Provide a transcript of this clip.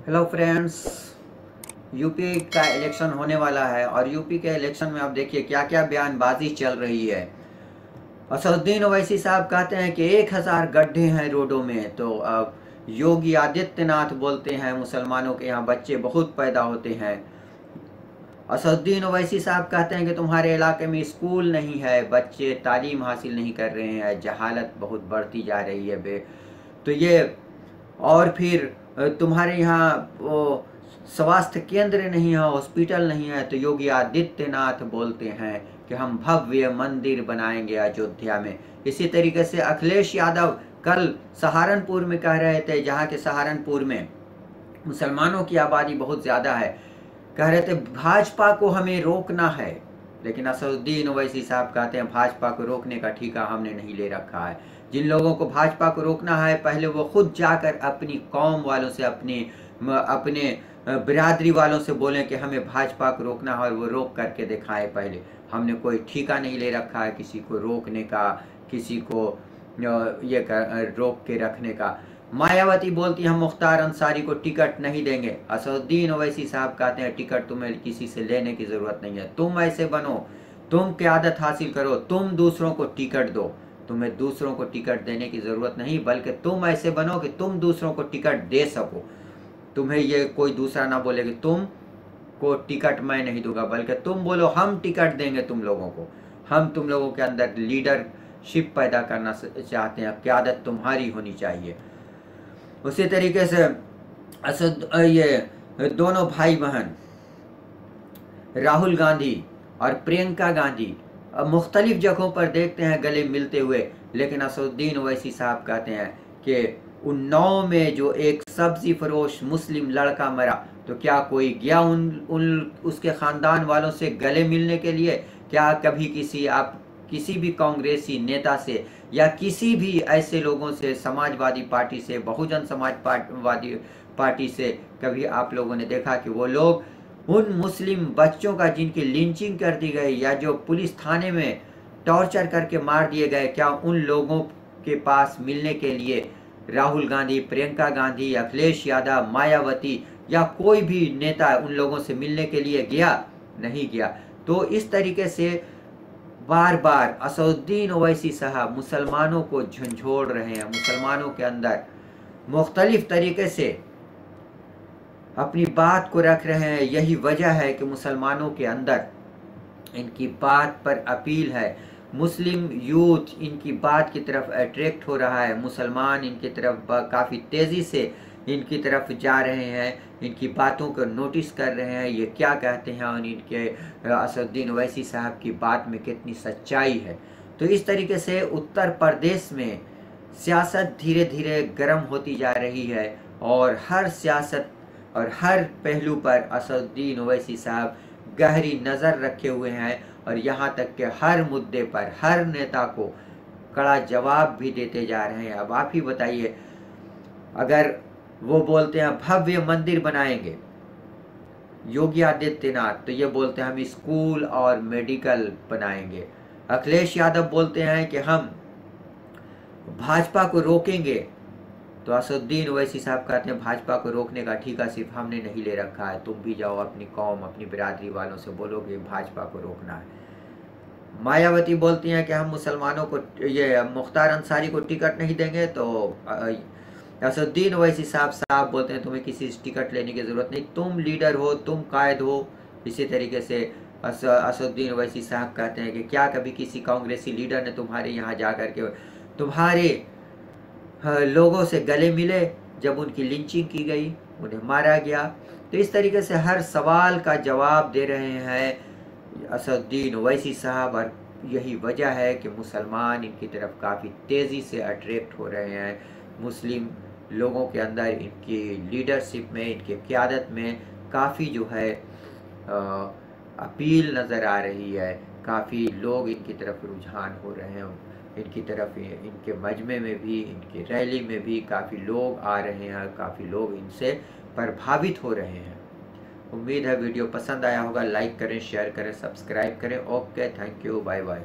Hello friends UP का election होने वाला है और यूपी के इलेक्शन में आप देखिए क्या क्या बयानबाजी चल रही है। असदुद्दीन ओवैसी साहब कहते हैं कि एक हज़ार गड्ढे हैं रोडों में। तो अब योगी आदित्यनाथ बोलते हैं मुसलमानों के यहाँ बच्चे बहुत पैदा होते हैं। असदुद्दीन ओवैसी साहब कहते हैं कि तुम्हारे इलाके में स्कूल नहीं है, बच्चे तालीम हासिल नहीं कर रहे हैं, जहालत बहुत बढ़ती जा रही है बे। तो ये और फिर तुम्हारे यहाँ स्वास्थ्य केंद्र नहीं है, हॉस्पिटल नहीं है तो योगी आदित्यनाथ बोलते हैं कि हम भव्य मंदिर बनाएँगे अयोध्या में। इसी तरीके से अखिलेश यादव कल सहारनपुर में कह रहे थे, जहाँ के सहारनपुर में मुसलमानों की आबादी बहुत ज़्यादा है। कह रहे थे, भाजपा को हमें रोकना है। लेकिन असदुद्दीन ओवैसी साहब कहते हैं भाजपा को रोकने का ठीका हमने नहीं ले रखा है। जिन लोगों को भाजपा को रोकना है पहले वो खुद जाकर अपनी कौम वालों से अपनी अपने बिरादरी वालों से बोलें कि हमें भाजपा को रोकना है और वो रोक करके दिखाए पहले। हमने कोई ठीका नहीं ले रखा है किसी को रोकने का किसी को ये कर, रोक के रखने का। मायावती बोलती, हम मुख्तार अंसारी को टिकट नहीं देंगे। असदुद्दीन ओवैसी साहब कहते हैं, टिकट तुम्हें किसी से लेने की ज़रूरत नहीं है। तुम ऐसे बनो, तुम क्यादत हासिल करो, तुम दूसरों को टिकट दो। तुम्हें दूसरों को टिकट देने की ज़रूरत नहीं, बल्कि तुम ऐसे बनो कि तुम दूसरों को टिकट दे सको। तुम्हें ये कोई दूसरा ना बोले कि तुम को टिकट मैं नहीं दूँगा, बल्कि तुम बोलो, हम टिकट देंगे तुम लोगों को। हम तुम लोगों के अंदर लीडरशिप पैदा करना चाहते हैं, क्यादत तुम्हारी होनी चाहिए। उसी तरीके से असद ये दोनों भाई बहन, राहुल गांधी और प्रियंका गांधी मुख्तलिफ़ जगहों पर देखते हैं गले मिलते हुए, लेकिन असुद्दीन ओवैसी साहब कहते हैं कि उन्नाव में जो एक सब्ज़ी फरोश मुस्लिम लड़का मरा तो क्या कोई गया उन उन, उसके ख़ानदान वालों से गले मिलने के लिए? क्या कभी किसी आप किसी भी कांग्रेसी नेता से या किसी भी ऐसे लोगों से, समाजवादी पार्टी से, बहुजन समाज पार्टी पार्टी से कभी आप लोगों ने देखा कि वो लोग उन मुस्लिम बच्चों का जिनकी लिंचिंग कर दी गई या जो पुलिस थाने में टॉर्चर करके मार दिए गए, क्या उन लोगों के पास मिलने के लिए राहुल गांधी, प्रियंका गांधी, अखिलेश यादव, मायावती या कोई भी नेता उन लोगों से मिलने के लिए गया? नहीं गया। तो इस तरीके से बार बार असउद्दीन ओवैसी साहब मुसलमानों को झंझोड़ रहे हैं, मुसलमानों के अंदर मुख्तलिफ़ तरीके से अपनी बात को रख रहे हैं। यही वजह है कि मुसलमानों के अंदर इनकी बात पर अपील है। मुस्लिम यूथ इनकी बात की तरफ़ अट्रैक्ट हो रहा है। मुसलमान इनकी तरफ़ काफ़ी तेज़ी से इनकी तरफ़ जा रहे हैं, इनकी बातों को नोटिस कर रहे हैं। ये क्या कहते हैं और इनके असदुद्दीन वैसी साहब की बात में कितनी सच्चाई है? तो इस तरीके से उत्तर प्रदेश में सियासत धीरे धीरे गर्म होती जा रही है और हर सियासत और हर पहलू पर असदुद्दीन ओवैसी साहब गहरी नज़र रखे हुए हैं और यहाँ तक कि हर मुद्दे पर हर नेता को कड़ा जवाब भी देते जा रहे हैं। अब आप ही बताइए, अगर वो बोलते हैं भव्य मंदिर बनाएँगे। योगी आदित्यनाथ तो ये बोलते हैं, हम स्कूल और मेडिकल बनाएँगे। अखिलेश यादव बोलते हैं कि, हम भाजपा को रोकेंगे। तो असुद्दीन ओवैसी साहब कहते हैं, भाजपा को रोकने का ठीका सिर्फ़ हमने नहीं ले रखा है। तुम भी जाओ अपनी कौम, अपनी बिरादरी वालों से बोलोगे, भाजपा को रोकना है। मायावती बोलती हैं कि, हम मुसलमानों को, ये मुख्तार अंसारी को टिकट नहीं देंगे तो असुद्दीन ओवैसी साहब साहब बोलते हैं, तुम्हें किसी टिकट लेने की ज़रूरत नहीं। तुम लीडर हो, तुम कायद हो। इसी तरीके से असुद्दीन ओवैसी साहब कहते हैं कि क्या कभी किसी कांग्रेसी लीडर ने तुम्हारे यहाँ जा कर के तुम्हारे लोगों से गले मिले जब उनकी लिंचिंग की गई, उन्हें मारा गया। तो इस तरीके से हर सवाल का जवाब दे रहे हैं असदुद्दीन ओवैसी साहब और यही वजह है कि मुसलमान इनकी तरफ़ काफ़ी तेज़ी से अट्रैक्ट हो रहे हैं। मुस्लिम लोगों के अंदर इनकी लीडरशिप में, इनके क़्यादत में काफ़ी जो है अपील नज़र आ रही है। काफ़ी लोग इनकी तरफ़ रुझान हो रहे हैं। इनकी तरफ़ इनके मजमे में भी, इनकी रैली में भी काफ़ी लोग आ रहे हैं, काफ़ी लोग इनसे प्रभावित हो रहे हैं। उम्मीद है वीडियो पसंद आया होगा। लाइक करें, शेयर करें, सब्सक्राइब करें। Okay, thank you bye bye